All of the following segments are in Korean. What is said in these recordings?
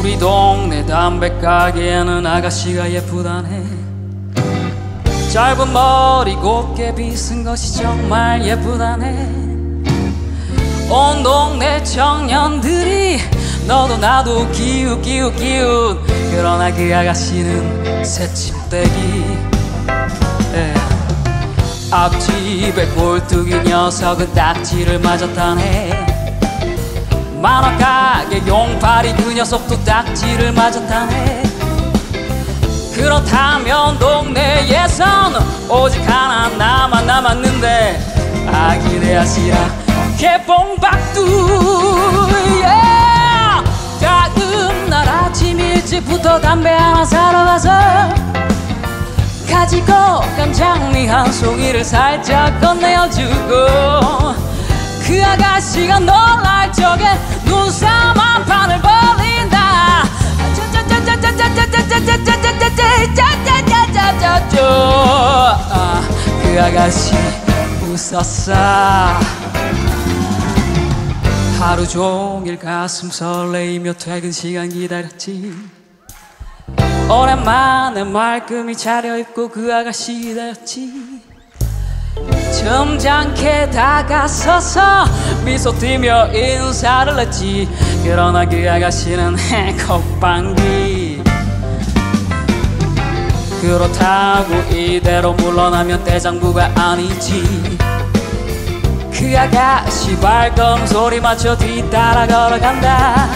우리 동네 담배 가게에는 아가씨가 예쁘다네. 짧은 머리 곱게 빗은 것이 정말 예쁘다네. 온 동네 청년들이 너도 나도 기웃 기웃 기웃. 그러나 그 아가씨는 새침대기. 예. 앞집에 꼴뚜기 녀석은 딱지를 맞았다네 만원 가게 용팔이 그 녀석도 딱지를 맞았다네 그렇다면 동네에선 오직 하나 나만 남았는데 아기네 아시라 개봉박두 yeah! 다음 날 아침 일찍부터 담배 하나 사러 가서 가지고 깜장미 한 송이를 살짝 건네어주고 그 아가씨가 놀랄 적에 눈사람 판을 벌린다. 그 아가씨 웃었어 하루 종일 가슴 설레이며 퇴근 시간 기다렸지 오랜만에 말끔히 차려입고 그 아가씨 기다렸지. 점잖게 다가서서 미소 띠며 인사를 했지. 그러나 그 아가씨는 콧방귀. 그렇다고 이대로 물러나면 대장부가 아니지. 그 아가씨 발걸음 소리 맞춰 뒤따라 걸어간다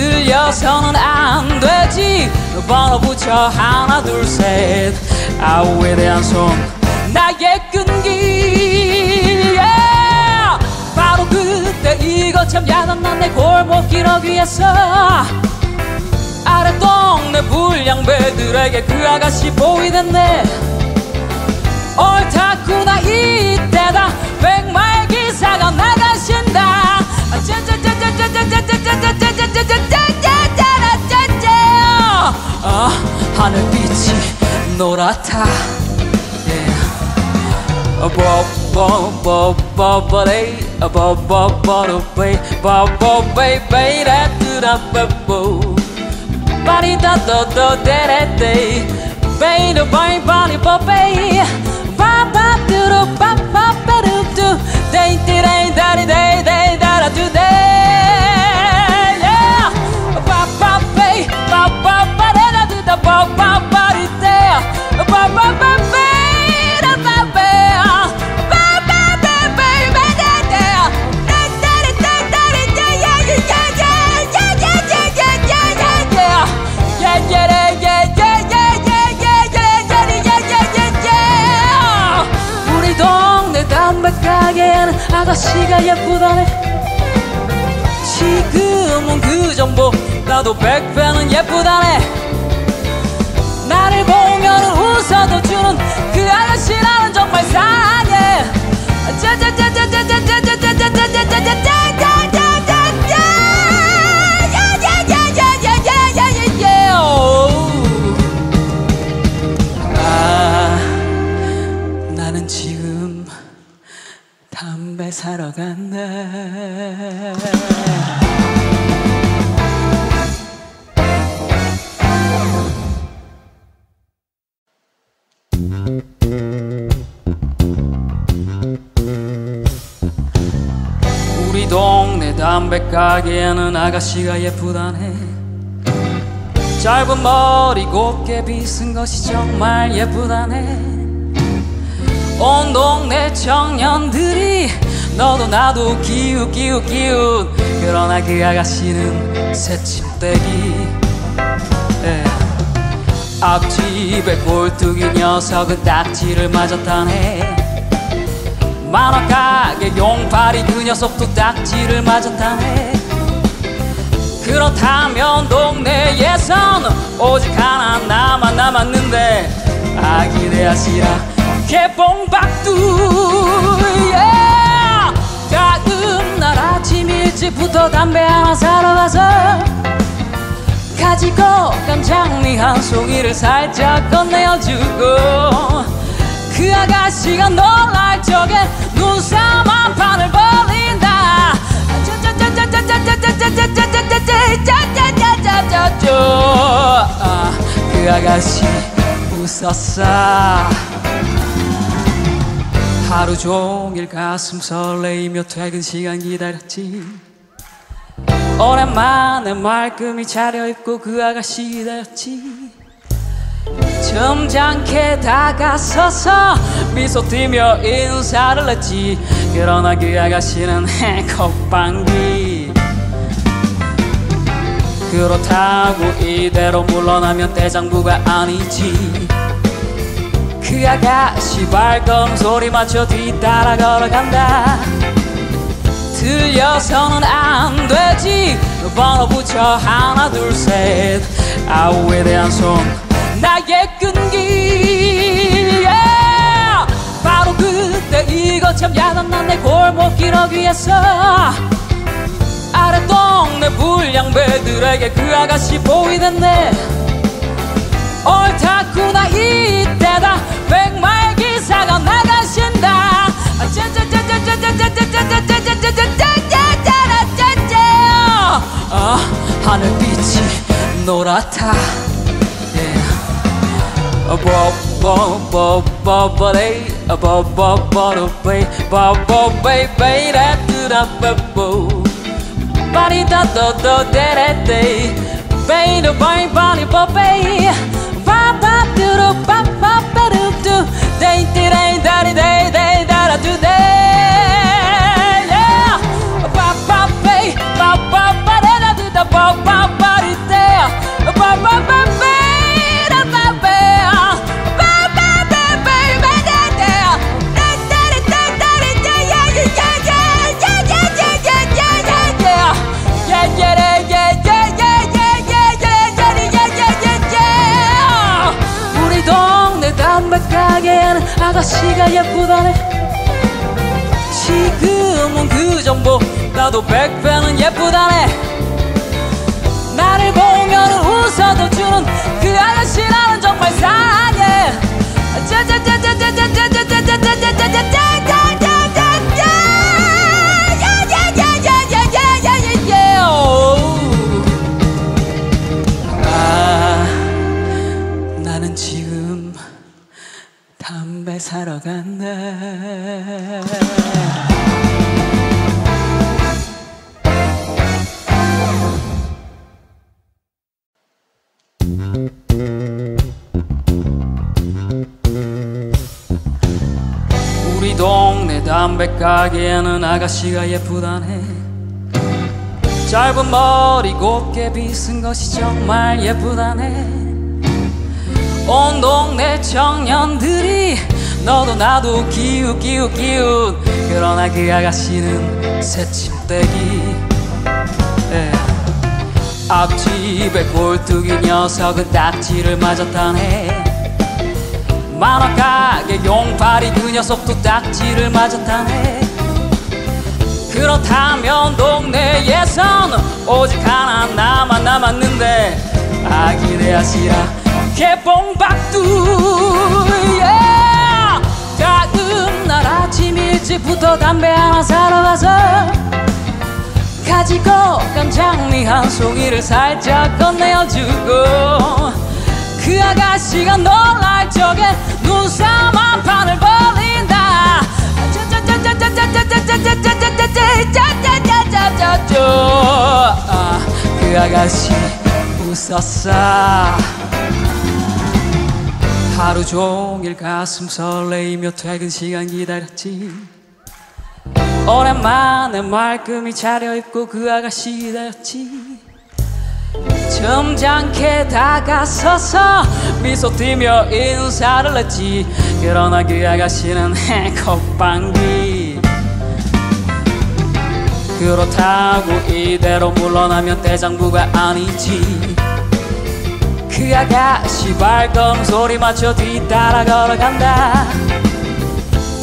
틀려서는 안 되지. 번호 붙여. 하나 둘 셋. 아우에 대한 손 나의 끈기. Yeah! 바로 그때 이거 참 야단난 내 골목 길 어귀에서. 아래 동네 불량배들에게 그 아가씨 보이던데 옳다구나 이때다. 백마의 기사가 나가신다 아, 하늘빛이 노랗다 버버버버레이 버버버르베이 버버베이베이 라뜨라버보 바리다 더더 데레데이 베이르 바이 바리 버베이 바바뚜루 바바바루뚜 데이티레이 다리 데이 데이 나도 백배는 예쁘다네 우리 동네 담배 가게에는 아가씨가 예쁘다네 짧은 머리 곱게 빗은 것이 정말 예쁘다네 온 동네 청년들이 너도 나도 기웃 기웃 기웃. 그러나 그 아가씨는 새침대기. 예. 앞집에 꼴뚜기 녀석은 딱지를 맞았다네. 만원 가게 용팔이 그 녀석도 딱지를 맞았다네. 그렇다면 동네에선 오직 하나 나만 남았는데 아기네 아시라 개봉박두. yeah! 다음 날 아침 일찍부터 담배 하나 사러 가서 가지고 깜짝 미한 송이를 살짝 건네어주고 그 아가씨가 놀랄 적에 눈사만 판을 벌린다. 그 아가씨 웃었어 하루 종일 가슴 설레이며 퇴근 시간 기다렸지 오랜만에 말끔히 차려입고 그 아가씨 기다렸지. 점잖게 다가서서 미소 띠며 인사를 했지. 그러나 그 아가씨는 콧방귀. 그렇다고 이대로 물러나면 대장부가 아니지. 그 아가씨 발걸음 소리 맞춰 뒤따라 걸어간다 들려서는 안 되지. 번호 붙여 하나 둘 셋. 아우에 대한 손 나의 끈기. Yeah! 바로 그때 이거 참 야단난 내 골목길 어귀에서 아래 동네 불량배들에게 그 아가씨 보이던데 옳다구나 이때다. 백마의 기사가 나가신다 아 하늘빛이 노랗다 버버버버버레이 버버버르베이 버버베이베이 라뜨라버보 바리다더더데레데이 베이르 바이 바리 버베이 바바뚜루 바바바루뚜 데이티레이 다리데이 데이 다 gotta do ba ba Ba ba ba ba ba ba ba ba ba ba ba da. Ba ba ba. back then. 우리 동네 담배 가게에는 아가씨가 예쁘다네. 짧은 머리 곱게 빗은 것이 정말 예쁘다네. 온 동네 청년들이 너도 나도 기웃 기웃 기웃. 그러나 그 아가씨는 새침대기. 예. 앞집에 꼴뚜기 녀석은 딱지를 맞았다네 만화 가게 용팔이 그 녀석도 딱지를 맞았다네 그렇다면 동네에선 오직 하나 나만 남았는데 아기네 아시라 개봉박두 yeah! 다음 날 아침 일찍부터 담배 하나 사러 가서 가지고 간 장미 한 송이를 살짝 건네어주고 그 아가씨가 놀랄 적에 한 판을 벌린다. 그 아가씨 웃었어 하루 종일 가슴 설레이며 퇴근 시간 기다렸지 오랜만에 말끔히 차려입고 그 아가씨 기다렸지. 점잖게 다가서서 미소 띠며 인사를 했지. 그러나 그 아가씨는 콧방귀. 그렇다고 이대로 물러나면 대장부가 아니지. 그 아가씨 발걸음 소리 맞춰 뒤따라 걸어간다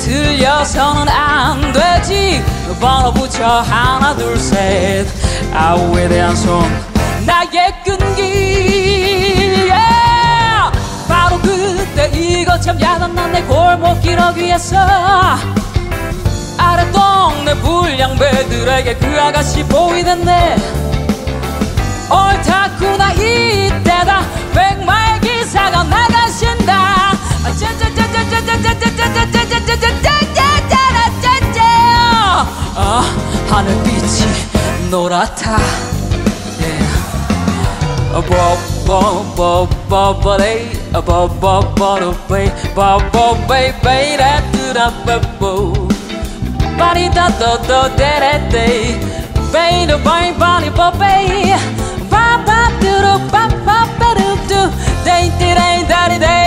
들려서는 안 되지. 번호 붙여 하나 둘 셋. 아우에 대한 손. 나의 끈기. Yeah! 바로 그때 이거 참 야단난 내 골목길 어귀에서. 아래 동네 불량배들에게 그 아가씨 보이던데. 옳다구나 이때다. 백마의 기사가 나가신다 아, 하늘빛이 노랗다 버버버버버레이 버버버버레이 버버베이베이 라뚜라버보 바리다도도 데레데이 베이도 바이 바리 버베이 바바뚜루 바바바루뚜 데이티레이 다리데이 데이 다라두데이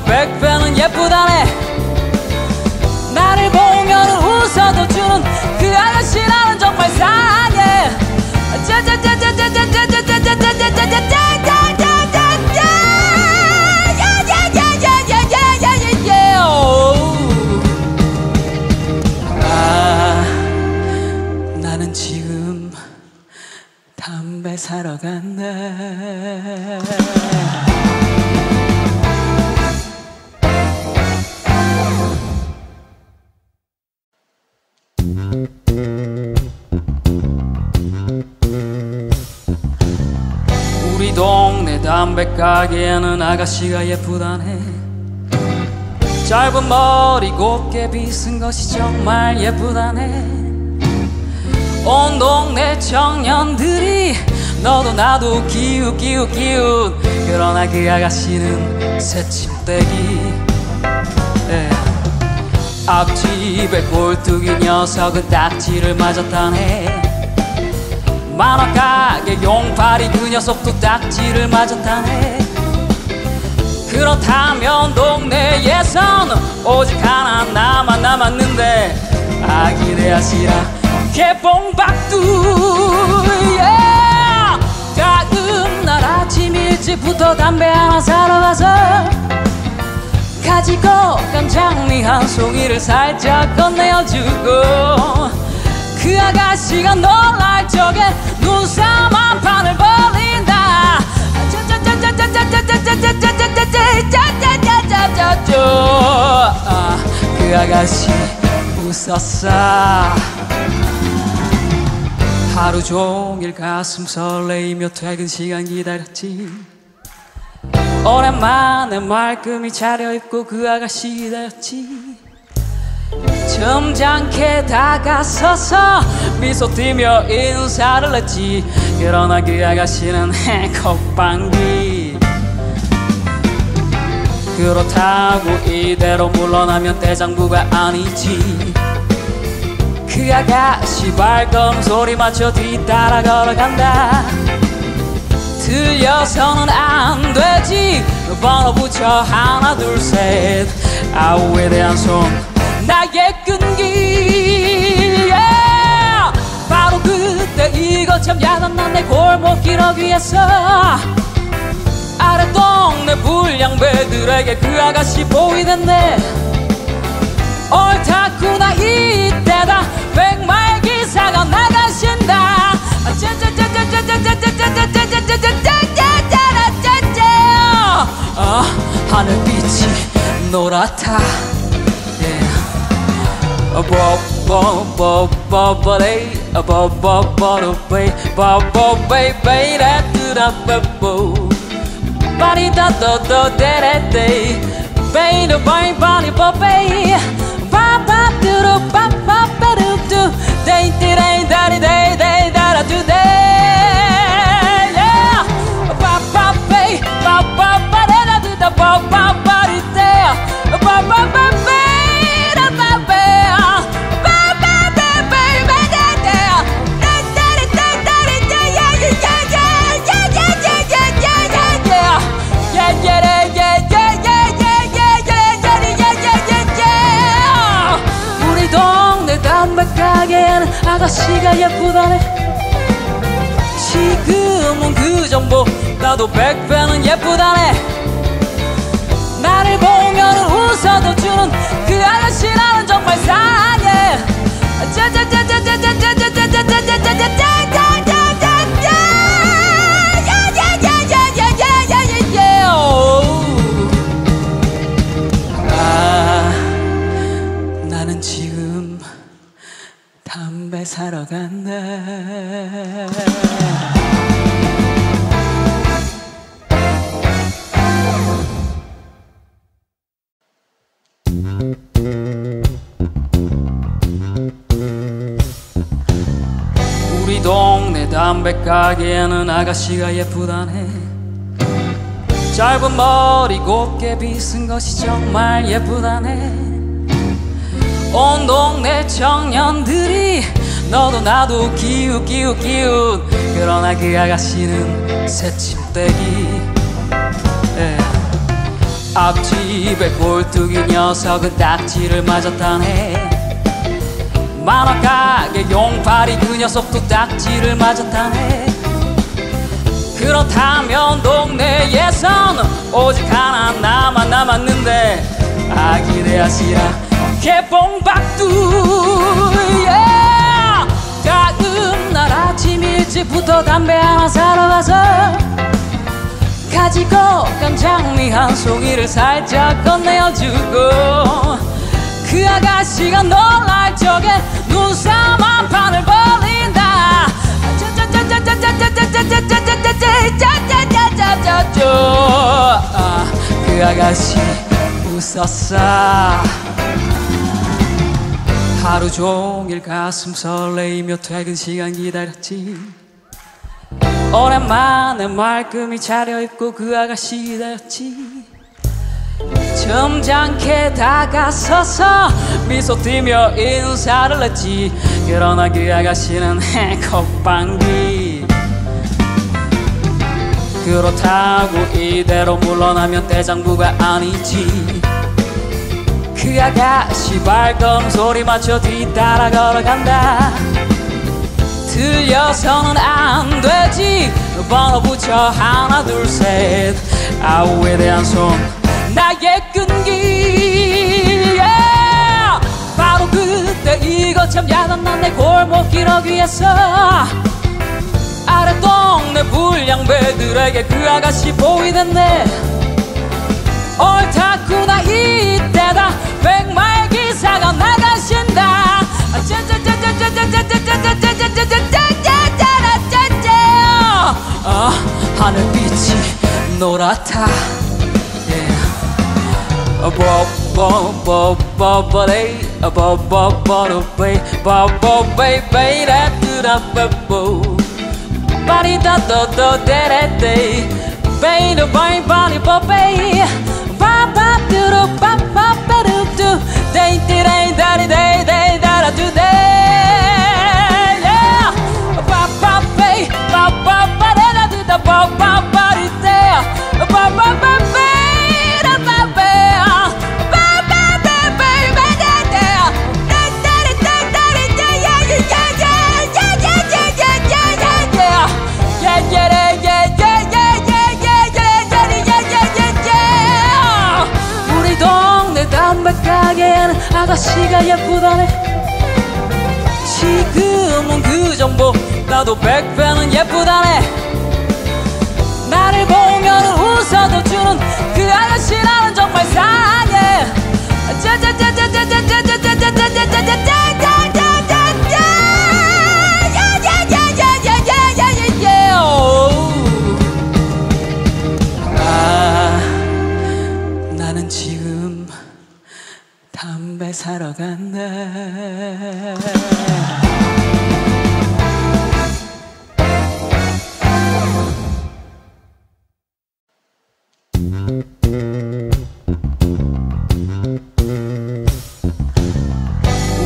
나도 백 우리 동네 담배 가게에는 아가씨가 예쁘다네. 짧은 머리 곱게 빗은 것이 정말 예쁘다네. 온 동네 청년들이 너도 나도 기웃 기웃 기웃. 그러나 그 아가씨는 새침대기. 예. 앞집에 꼴뚜기 녀석은 딱지를 맞았다네 만화 가게 용팔이 그 녀석도 딱지를 맞았다네 그렇다면 동네에선 오직 하나 나만 남았는데 아기네아시라 개봉박두 yeah! 다음 날 아침 일찍부터 담배 하나 사러 가서 가지고 간 장미 한 송이를 살짝 건네어주고 그 아가씨가 놀랄 적에 한 판을 벌린다. 아, 그 아가씨 웃었어 하루 종일 가슴 설레이며 퇴근 시간 기다렸지 오랜만에 말끔히 차려입고 그 아가씨 기다렸지. 점잖게 다가서서 미소 띠며 인사를 했지. 그러나 그 아가씨는 콧방귀. 그렇다고 이대로 물러나면 대장부가 아니지. 그 아가씨 발걸음 소리 맞춰 뒤따라 걸어간다 들려서는 안 되지. 번호 붙여 하나 둘셋. 아우에 대한 손. 나의 끈기. Yeah! 바로 그때 이것참 야단난 내 골목길 어귀에서. 아래 동네 불량배들에게 그 아가씨 보이던데 옳다구나 이때다. 백마의 기사가 나가신다 아, 하늘빛이 노랗다 버버버버레이 버버버레이 버버베이베이 라뚜라버보 바리다도도데레데이 베이도 바이 바리 버베이 바바뚜루 바바바루뚜 데이티레이 다리데이 데이 다라두데이 우리 동네 담배 가게에는 아가씨가 예쁘다네. 짧은 머리 곱게 빗은 것이 정말 예쁘다네. 온 동네 청년들이 너도 나도 기웃 기웃 기웃. 그러나 그 아가씨는 새침대기. 예. 앞집에 꼴뚜기 녀석은 딱지를 맞았다네 만화 가게 용팔이 그 녀석도 딱지를 맞았다네 그렇다면 동네에선 오직 하나 나만 남았는데 아기레아시라 개봉박두 yeah! 다음 날 아침 일찍부터 담배 하나 사러 가서 가지고 간 장미 한 송이를 살짝 건네어주고 그 아가씨가 놀랄 적에 한 판을 벌린다. 그 아가씨 웃었어 하루 종일 가슴 설레이며 퇴근 시간 기다렸지 오랜만에 말끔히 차려입고 그 아가씨 기다렸지. 점잖게 다가서서 미소 띠며 인사를 했지. 그러나 그 아가씨는 콧방귀. 그렇다고 이대로 물러나면 대장부가 아니지. 그 아가씨 발걸음 소리 맞춰 뒤따라 걸어간다 들려서는 안 되지. 번호 붙여 하나 둘 셋. 아우에 대한 손. 나의 끈기. Yeah! 바로 그때 이거 참 야단난 내 골목 길 어귀에서. 아래 동네 불량배들에게 그 아가씨 보이던데 옳다구나 이때다. 백마의 기사가 나가신다 아, 하늘빛이 노랗다 Bo-bo-bo-bo-bo-day Day, day, day, day, day, day, today. Yeah. Ba, ba, ba, ba, ba,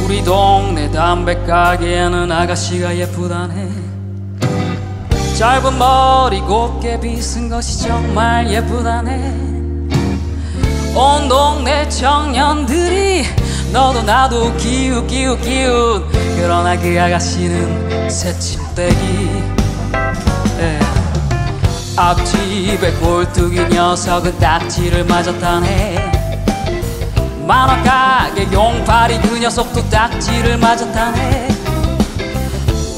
우리 동네 담배 가게에는 아가씨가 예쁘다네. 짧은 머리 곱게 빗은 것이 정말 예쁘다네. 온 동네 청년들이 너도 나도 기웃 기웃 기웃. 그러나 그 아가씨는 새침대기. 예. 앞집에 꼴뚜기 녀석은 딱지를 맞았다네. 만화가게 용팔이 그 녀석도 딱지를 맞았다네.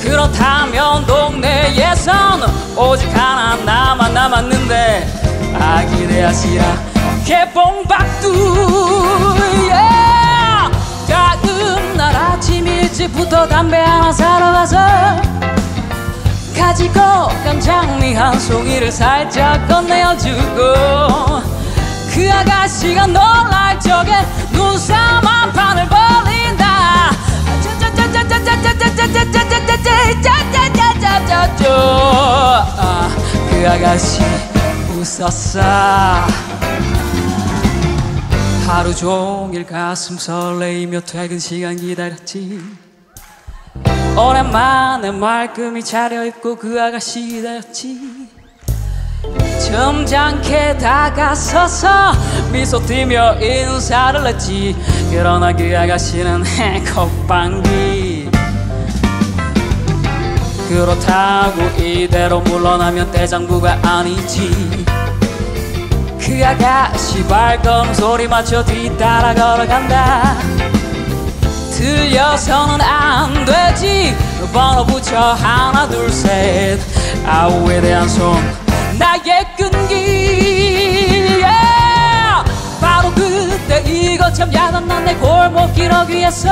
그렇다면 동네에선 오직 하나 나만 남았는데 아기네 아시라 개봉박두. yeah! 다음 날 아침 일찍부터 담배 하나 사러 가서 가지고 깜장미 한 송이를 살짝 건네어주고 그 아가씨가 놀랄 적에 한 판을 벌린다. 그 아가씨 웃었어 하루 종일 가슴 설레이며 퇴근 시간 기다렸지 오랜만에 말끔히 차려입고 그 아가씨 기다렸지. 점잖게 다가서서 미소 띠며 인사를 했지. 그러나 그 아가씨는 콧방귀. 그렇다고 이대로 물러나면 대장부가 아니지. 그 아가씨 발걸음 소리 맞춰 뒤따라 걸어간다 틀려서는 안 되지. 번호 붙여 하나 둘 셋. 아우에 대한 손. 나의 끈기. Yeah! 바로 그때 이거 참 야단 난 내 골목길 어귀에서.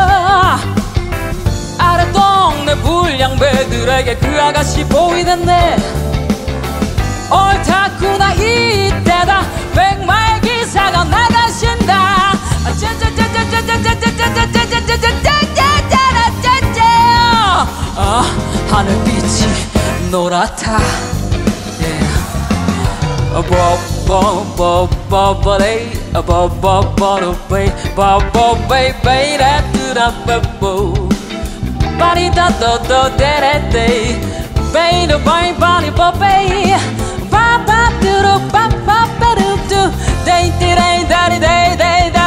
아래 동네 불량배들에게 그 아가씨 보이던데 옳다구나 이때다. 백마의 기사가 나가신다. 아, 하늘빛이 노랗다 버버버버버레이 버버버르베이 버버베이베이 라뜨라버보 바리다도도 데레데이 베이도 바이 바리 버베이 바바뚜루 바바바루뚜 데이티레이 다리데이 데이 다라투데이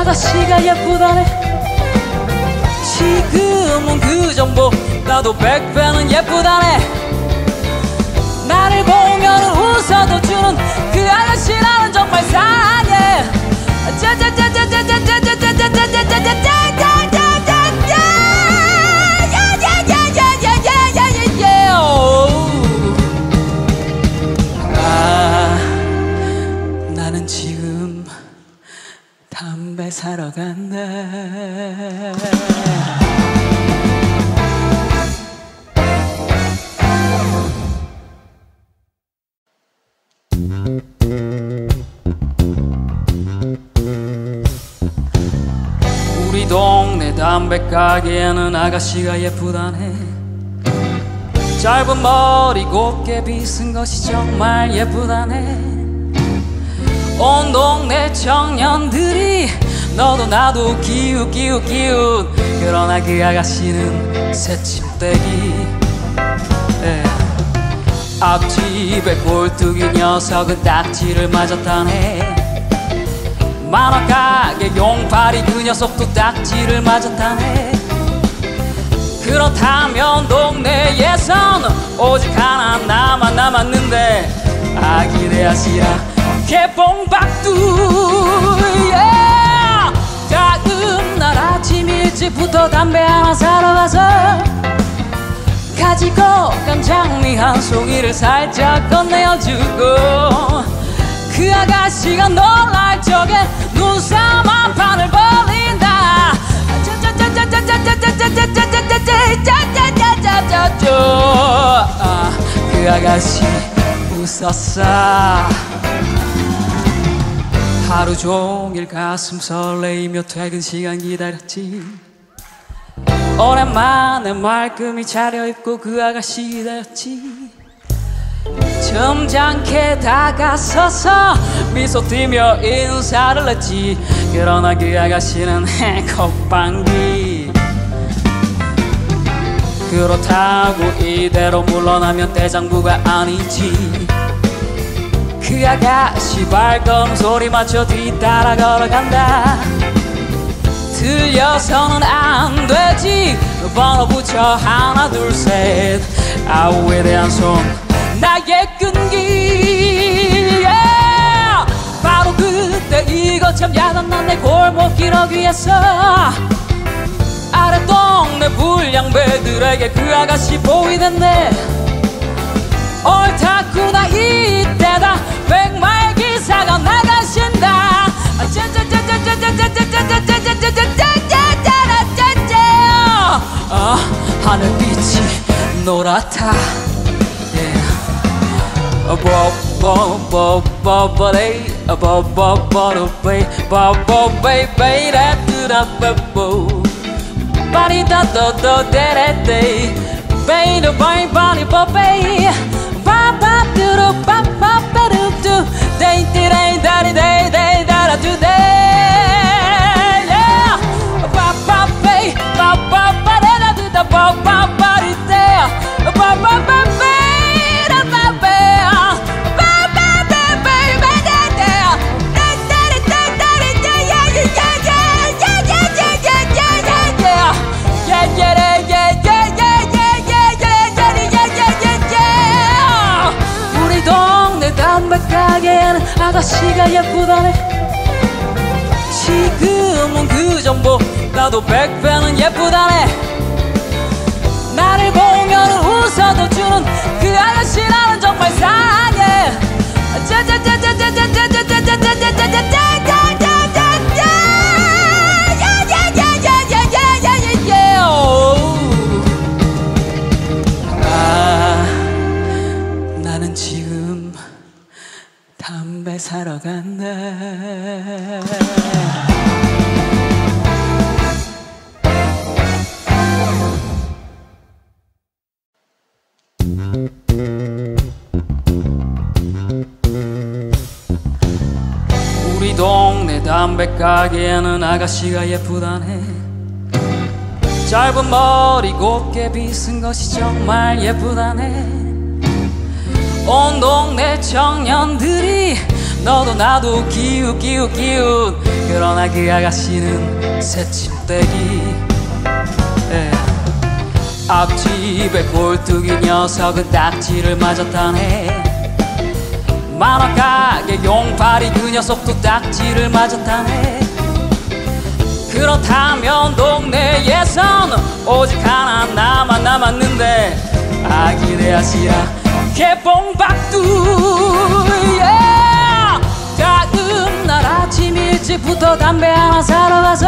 아가씨가 예쁘다네. 지금은 그 정보 나도 백배는 예쁘 우리 동네 담배 가게에는 아가씨가 예쁘다네. 짧은 머리 곱게 빗은 것이 정말 예쁘다네. 온 동네 청년들이 너도 나도 기웃 기웃 기웃. 그러나 그 아가씨는 새침대기. 예. 앞집에 꼴뚜기 녀석은 딱지를 맞았다네. 만화가게 용팔이 그 녀석도 딱지를 맞았다네. 그렇다면 동네에선 오직 하나 나만 남았는데 아기네 아시라 개봉박두. yeah! 다음 날 아침 일찍부터 담배 하나 사러 가서 가지고 깜장미 한 송이를 살짝 건네어주고 그 아가씨가 놀랄 적에 한 판을 벌린다. 그 아가씨 웃었어 하루 종일 가슴 설레이며 퇴근 시간 기다렸지 오랜만에 말끔히 차려입고 그 아가씨 기다렸지. 점잖게 다가서서 미소 띠며 인사를 했지. 그러나 그 아가씨는 콧방귀 그렇다고 이대로 물러나면 대장부가 아니지. 그 아가씨 발걸음 소리 맞춰 뒤따라 걸어간다 틀려서는 안 되지. 번호 붙여 하나 둘 셋. 아우에 대한 손. 나의 끈기. Yeah! 바로 그때 이것참 야단난 내 골목 기러기 위해서. 아래 동네 불량배들에게 그 아가씨 보이던데 옳다구나 이때다. 백마의 기사가 아, 하늘빛이 노랗다 버버버버레이 버버버르베이 버버베이베이 라뜨라버보 바리다도도데레데이 베이르 바이 바리 버베이 바바뚜루 바바바루뚜 데이티레이 다리데이 데이 다라투데이 우리 동네 담배 가게에는 아가씨가 예쁘다네. 짧은 머리 곱게 빗은 것이 정말 예쁘다네. 온 동네 청년들이 너도 나도 기웃 기웃 기웃. 그러나 그 아가씨는 새침대기. 예. 앞집에 꼴뚜기 녀석은 딱지를 맞았다네 만화가게 용팔이 그 녀석도 딱지를 맞았다네 그렇다면 동네에선 오직 하나 나만 남았는데 아기네 아시라 개봉박두 yeah! 다음 날 아침 일찍부터 담배 하나 사러 가서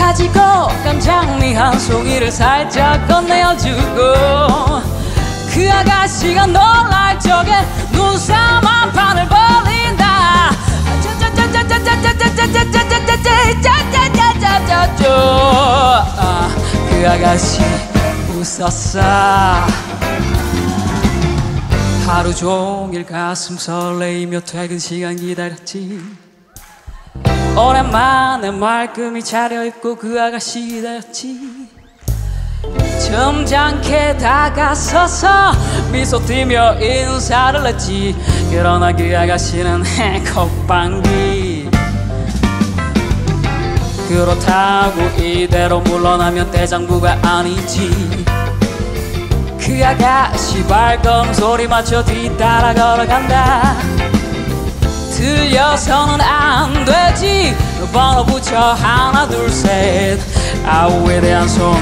가지고 간 장미 한 송이를 살짝 건네어주고 그 아가씨가 놀랄 적에 한 판을 벌린다. 그 아가씨 웃었어 하루 종일 가슴 설레이며 퇴근 시간 기다렸지 오랜만에 말끔히 차려입고 그 아가씨 기다렸지. 점잖게 다가서서 미소 띠며 인사를 했지. 그러나 그 아가씨는 콧방귀 그렇다고 이대로 물러나면 대장부가 아니지. 그 아가씨 발걸음 소리 맞춰 뒤따라 걸어간다 틀려서는 안 되지. 번호 붙여 하나 둘 셋. 아우에 대한 손.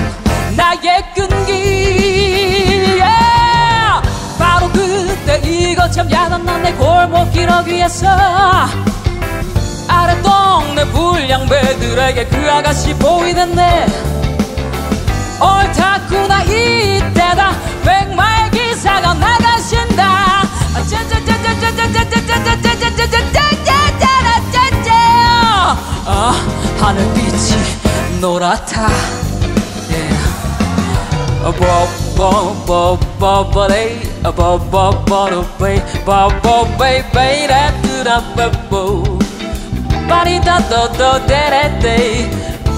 나의 끈기. Yeah! 바로 그때 이것참 야단난 내 골목 기러기 위해서 아래 동네 불량배들에게 그 아가씨 보이던데 옳다구나 이때다. 백마의 기사가 나가신다 아, 하늘빛이 노랗다 뽀뽀뽀뽀뽀레이 뽀뽀뽀뽀레이 뽀뽀베이베이 랩뚜라뽀뽀 빠리다또또 데레데이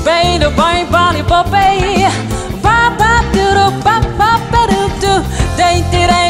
베이로 바이 바리 뽀베이 바바뚜루 바바바루뚜 데이티레이 다리데이